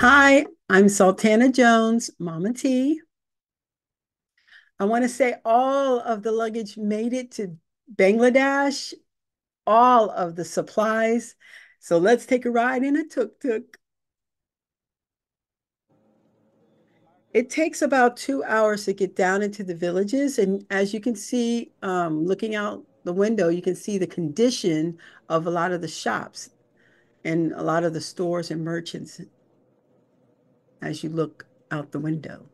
Hi, I'm Sultana Jones, Mama T. I want to say all of the luggage made it to Bangladesh, all of the supplies. So let's take a ride in a tuk-tuk. It takes about two hours to get down into the villages. And as you can see, um, looking out the window, you can see the condition of a lot of the shops and a lot of the stores and merchants as you look out the window.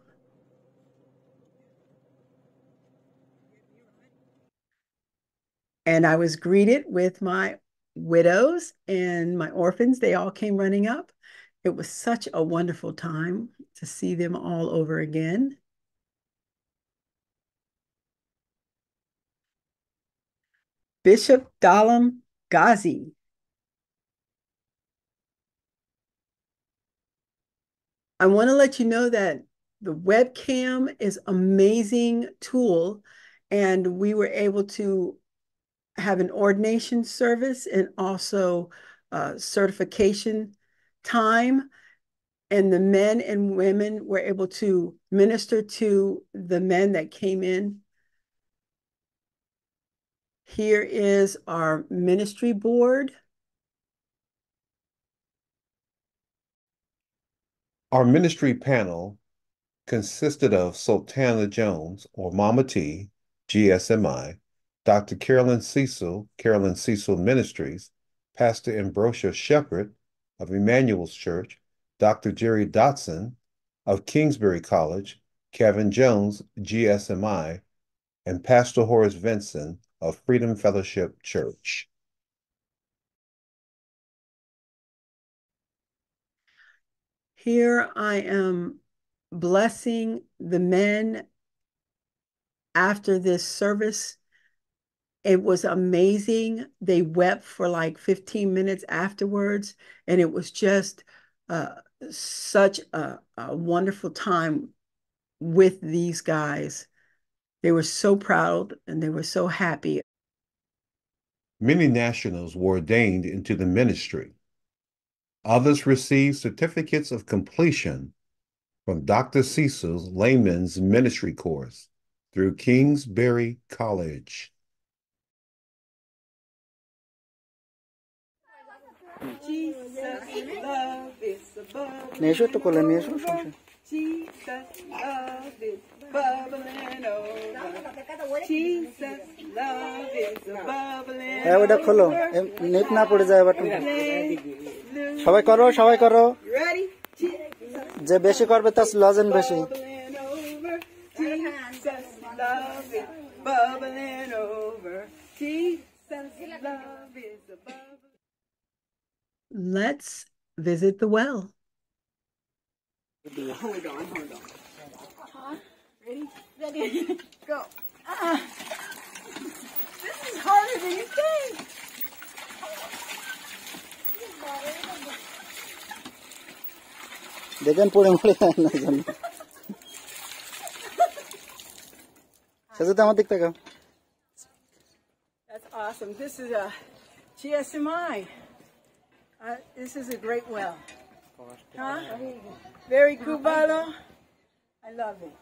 And I was greeted with my widows and my orphans. They all came running up. It was such a wonderful time to see them all over again. Bishop Dalam Ghazi. I want to let you know that the webcam is amazing tool and we were able to have an ordination service and also uh, certification time. And the men and women were able to minister to the men that came in. Here is our ministry board. Our ministry panel consisted of Sultana Jones, or Mama T, GSMI, Dr. Carolyn Cecil, Carolyn Cecil Ministries, Pastor Ambrosia Shepherd of Emmanuel's Church, Dr. Jerry Dotson of Kingsbury College, Kevin Jones, GSMI, and Pastor Horace Vinson of Freedom Fellowship Church. Here I am blessing the men after this service it was amazing. They wept for like 15 minutes afterwards. And it was just uh, such a, a wonderful time with these guys. They were so proud and they were so happy. Many nationals were ordained into the ministry. Others receive certificates of completion from Dr. Cecil's layman's ministry course through Kingsbury College. Jesus, love is bubbling over. Jesus, love is bubbling over. সবাই করো সবাই করো যে বেশি করবে তার লজেন বেশি bubbling over. Jesus' love is above. Let's visit the well. Hold on, hold on. Huh? Ready? Ready? Go. Uh, this is harder দেখবেন পড়ে মরে যায় না জন্য সাজুতে আমার দিক That's awesome. This is uh, a GSMI. Uh, this is a great well. Huh? Very cubano. I love it.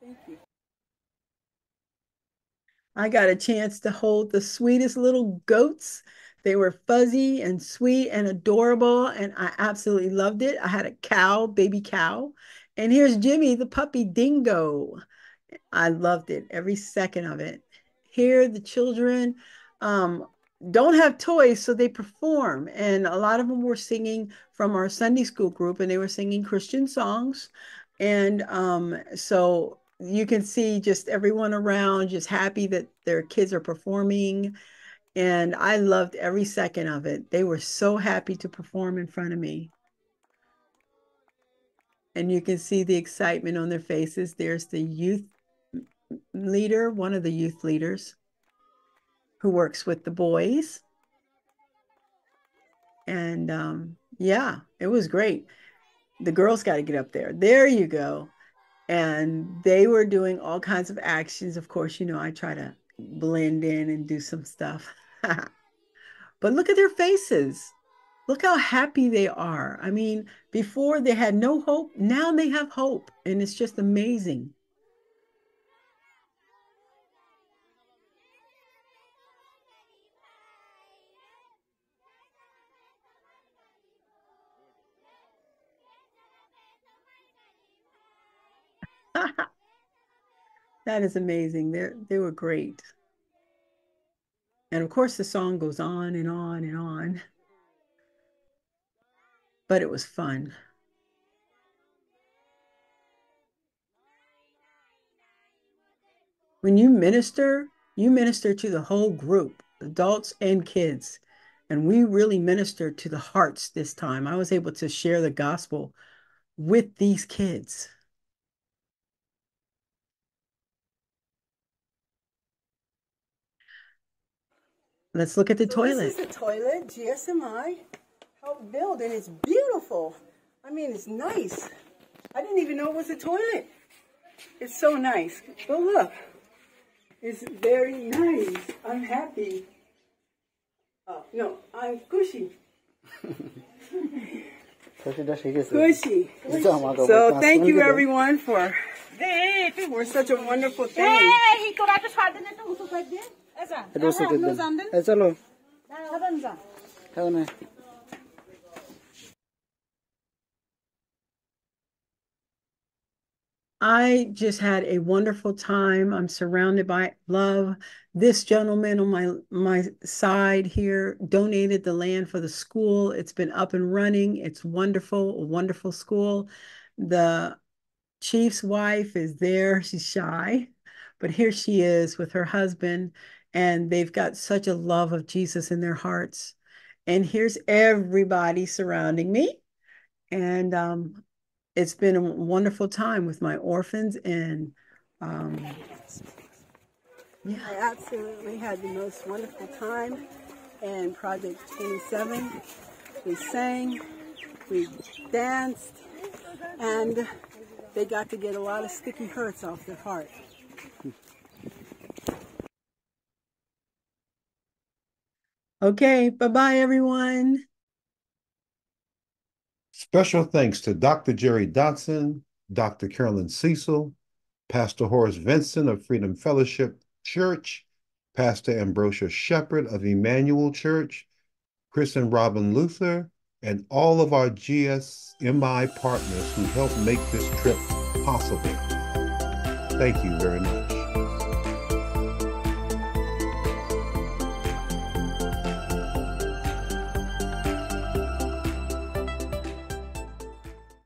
Thank you. I got a chance to hold the sweetest little goats they were fuzzy and sweet and adorable, and I absolutely loved it. I had a cow, baby cow. And here's Jimmy, the puppy dingo. I loved it, every second of it. Here, the children um, don't have toys, so they perform. And a lot of them were singing from our Sunday school group, and they were singing Christian songs. And um, so you can see just everyone around just happy that their kids are performing. And I loved every second of it. They were so happy to perform in front of me. And you can see the excitement on their faces. There's the youth leader, one of the youth leaders who works with the boys. And um, yeah, it was great. The girls got to get up there. There you go. And they were doing all kinds of actions. Of course, you know, I try to blend in and do some stuff. but look at their faces. Look how happy they are. I mean, before they had no hope, now they have hope, and it's just amazing. that is amazing. They they were great. And of course, the song goes on and on and on. But it was fun. When you minister, you minister to the whole group, adults and kids. And we really ministered to the hearts this time. I was able to share the gospel with these kids. Let's look at the so toilet. This is the toilet, GSMI helped build, and it's beautiful. I mean, it's nice. I didn't even know it was a toilet. It's so nice. But look, it's very nice. I'm happy. Oh, no, I'm cushy. cushy. So thank you everyone for, for such a wonderful thing. এটা ওষুধ দেন এই চলো খাও না I just had a wonderful time. I'm surrounded by love. This gentleman on my my side here donated the land for the school. It's been up and running. It's wonderful, a wonderful school. The chief's wife is there. She's shy, but here she is with her husband, and they've got such a love of Jesus in their hearts. And here's everybody surrounding me. And um, it's been a wonderful time with my orphans and um, yeah I absolutely had the most wonderful time and Project 27. We sang, we danced, and they got to get a lot of sticky hurts off their heart. Okay bye-bye everyone Special thanks to Dr. Jerry Dotson, Dr. Carolyn Cecil, Pastor Horace Vincent of Freedom Fellowship Church, Pastor Ambrosia Shepherd of Emmanuel Church, Chris and Robin Luther, and all of our GSMI partners who helped make this trip possible. Thank you very much.